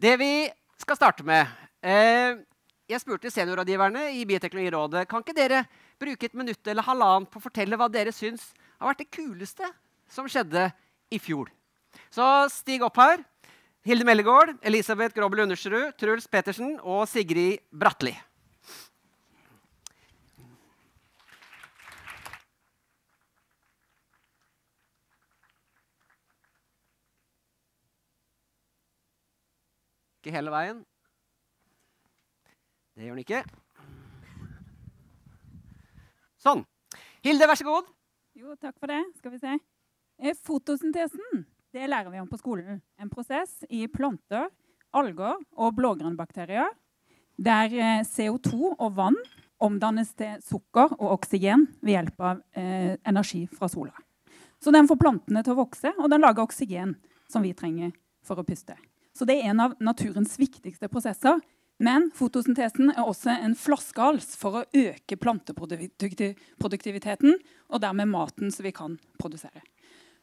Det vi skal starte med eh, Jeg spurte seniorrådgiverne i Bioteknologirådet kan ikke dere bruke et minutt eller halvannet på å fortelle hva dere syns har vært det kuleste som skjedde i fjor. Så stig opp her. Hilde Mellegård, Elisabeth Grobel Undersrud, Truls Petersen og Sigrid Bratli. Ikke hele veien. Det gjør den ikke. Sånn. Hilde, vær så god. Jo, takk for det. Skal vi se. Eh, fotosyntesen det lærer vi om på skolen. En prosess i planter, alger og blågrønnbakterier der eh, CO2 og vann omdannes til sukker og oksygen ved hjelp av eh, energi fra sola. Så den får plantene til å vokse, og den lager oksygen som vi trenger for å puste. Så det er en av naturens viktigste prosesser. Men fotosyntesen er også en flaskehals for å øke planteproduktiviteten og dermed maten som vi kan produsere.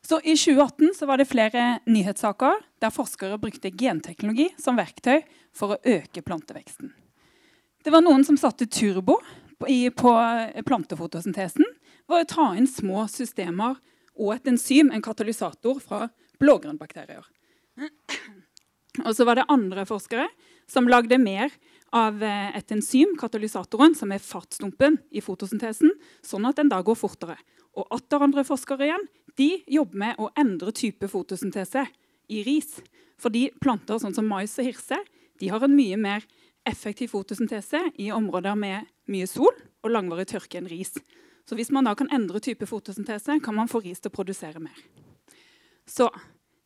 Så I 2018 så var det flere nyhetssaker der forskere brukte genteknologi som verktøy for å øke planteveksten. Det var noen som satte turbo på plantefotosyntesen ved å ta inn små systemer og et enzym, en katalysator, fra blågrønnbakterier. Og så var det andre forskere som lagde mer av eh, et enzym, katalysatoren, som er fartsdumpen i fotosyntesen, sånn at den da går fortere. Og atter andre forskere igjen de jobber med å endre type fotosyntese i ris. Fordi planter sånn som mais og hirse de har en mye mer effektiv fotosyntese i områder med mye sol og langvarig tørke enn ris. Så hvis man da kan endre type fotosyntese, kan man få ris til å produsere mer. Så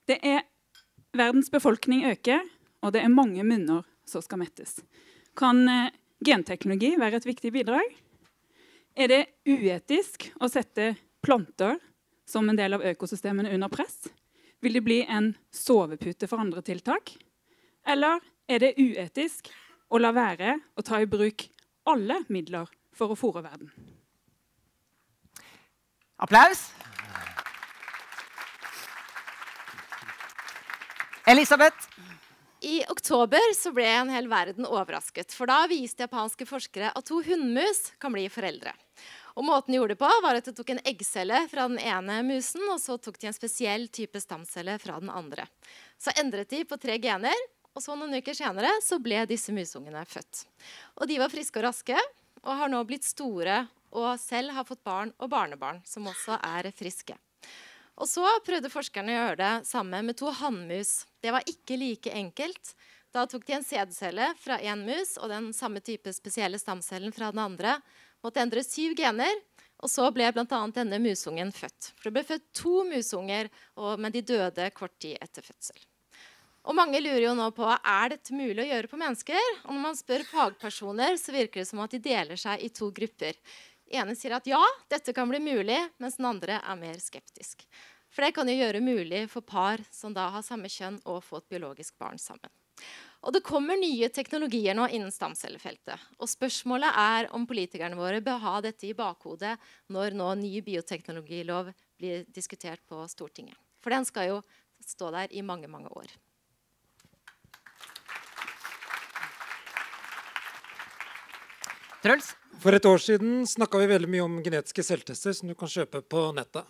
det er Verdens befolkning øker, og det er mange munner som skal mettes. Kan eh, genteknologi være et viktig bidrag? Er det uetisk å sette planter som en del av økosystemene under press? Vil det bli en sovepute for andre tiltak? Eller er det uetisk å la være å ta i bruk alle midler for å fòre verden? Applaus. Elisabeth? I oktober så ble en hel verden overrasket. For da viste japanske forskere at to hunnmus kan bli foreldre. Og måten de gjorde det på var at De tok en eggcelle fra den ene musen og så tok de en spesiell type stamcelle fra den andre. Så endret de på tre gener, og så noen uker senere så ble disse musungene født. Og De var friske og raske og har nå blitt store og selv har fått barn og barnebarn som også er friske. Og så prøvde forskerne å gjøre det samme med to hannmus. Det var ikke like enkelt. Da tok de en sædcelle fra én mus og den samme type spesielle stamcellen fra den andre. Måtte endre syv gener. Og så ble bl.a. denne musungen født. For Det ble født to musunger, men de døde kort tid etter fødsel. Og Mange lurer jo nå på er dette mulig å gjøre på mennesker. Og Når man spør fagpersoner, så virker det som at de deler seg i to grupper ene sier at ja, dette kan bli mulig, mens den andre er mer skeptisk. For det kan jo gjøre mulig for par som da har samme kjønn, å få et biologisk barn sammen. Og Det kommer nye teknologier nå innen stamcellefeltet. Og Spørsmålet er om politikerne våre bør ha dette i bakhodet når nå ny bioteknologilov blir diskutert på Stortinget. For den skal jo stå der i mange, mange år. Truls? For et år siden snakka vi veldig mye om genetiske selvtester som du kan kjøpe på nettet.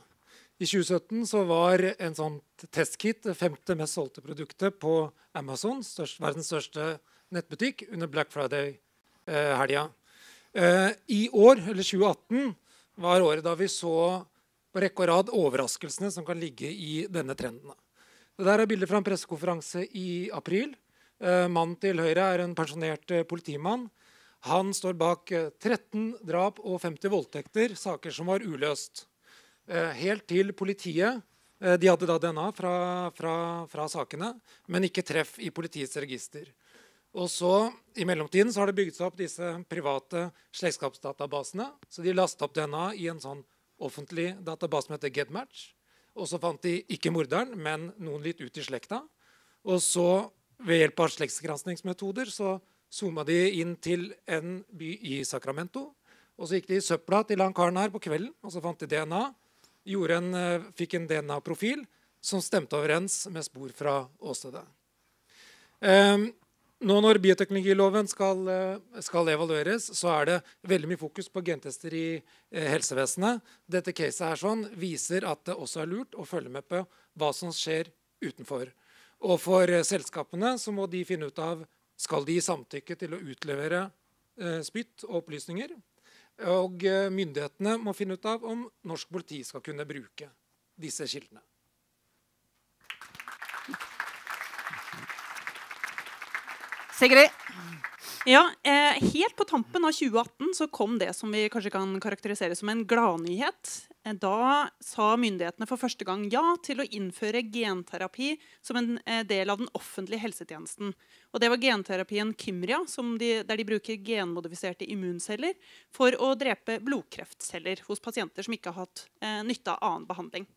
I 2017 så var en sånn testkit det femte mest solgte produktet på Amazon, størst, verdens største nettbutikk, under Black Friday-helga. Eh, I år, eller 2018, var året da vi så på rekke og rad overraskelsene som kan ligge i denne trenden. Det der er bilder fra en pressekonferanse i april. Eh, mannen til Høyre er en pensjonert eh, politimann han står bak 13 eh, drap og 50 voldtekter, saker som var uløst. Eh, helt til politiet eh, De hadde da DNA fra, fra, fra sakene, men ikke treff i politiets register. Og så, I mellomtiden så har det bygd seg opp disse private slektskapsdatabasene. Så de lasta opp DNA i en sånn offentlig database som heter GetMatch. Og så fant de ikke morderen, men noen litt ut i slekta. Og så, ved hjelp av slektsgranskningsmetoder, så zooma de inn til en by i Sacramento. Og så gikk de i søpla til han karen her på kvelden, og så fant de DNA. En, fikk en DNA-profil som stemte overens med spor fra åstedet. Um, nå når bioteknologiloven skal, skal, evalueres, så er det veldig mye fokus på gentester i eh, helsevesenet. Dette caset her sånn viser at det også er lurt å følge med på hva som skjer utenfor. Og for eh, selskapene så må de finne ut av skal de gi samtykke til å utlevere eh, spytt og opplysninger. Og eh, myndighetene må finne ut av om norsk politi skal kunne bruke disse kildene. Sigrid? Ja, eh, Helt på tampen av 2018 så kom det som vi kanskje kan karakterisere som en gladnyhet. Eh, da sa myndighetene for første gang ja til å innføre genterapi som en eh, del av den offentlige helsetjenesten. Og Det var genterapien Kymria, de, der de bruker genmodifiserte immunceller for å drepe blodkreftceller hos pasienter som ikke har hatt eh, nytte av annen behandling.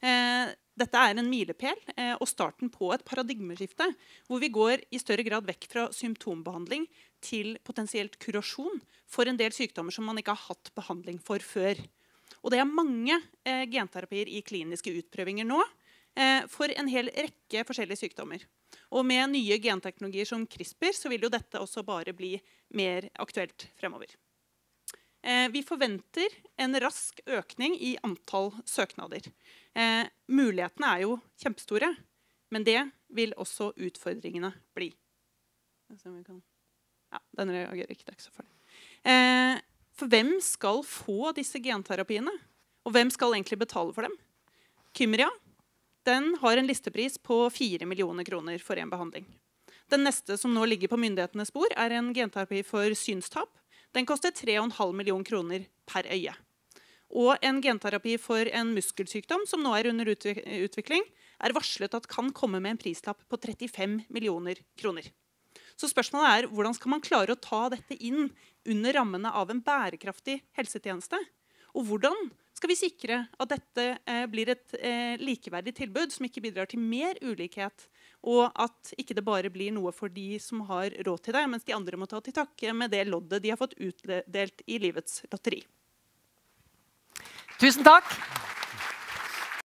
Eh, dette er en milepæl eh, og starten på et paradigmeskifte, hvor vi går i større grad vekk fra symptombehandling til potensielt kurasjon for en del sykdommer som man ikke har hatt behandling for før. Og det er mange eh, genterapier i kliniske utprøvinger nå for en hel rekke forskjellige sykdommer. Og med nye genteknologier som CRISPR så vil jo dette også bare bli mer aktuelt fremover. Eh, vi forventer en rask økning i antall søknader. Eh, mulighetene er jo kjempestore, men det vil også utfordringene bli. Ja, den reagerer ikke. Det er ikke så farlig. Eh, for hvem skal få disse genterapiene? Og hvem skal egentlig betale for dem? Kymria den har en listepris på 4 millioner kroner for en behandling. Den neste som nå ligger på myndighetenes bord, er en genterapi for synstap den koster 3,5 millioner kroner per øye. Og en genterapi for en muskelsykdom som nå er under utvikling, er varslet at kan komme med en prislapp på 35 millioner kroner. Så spørsmålet er hvordan skal man klare å ta dette inn under rammene av en bærekraftig helsetjeneste? Og hvordan skal vi sikre at dette eh, blir et eh, likeverdig tilbud som ikke bidrar til mer ulikhet og at ikke det bare blir noe for de som har råd til det, mens de andre må ta til takke med det loddet de har fått utdelt i livets lotteri. Tusen takk.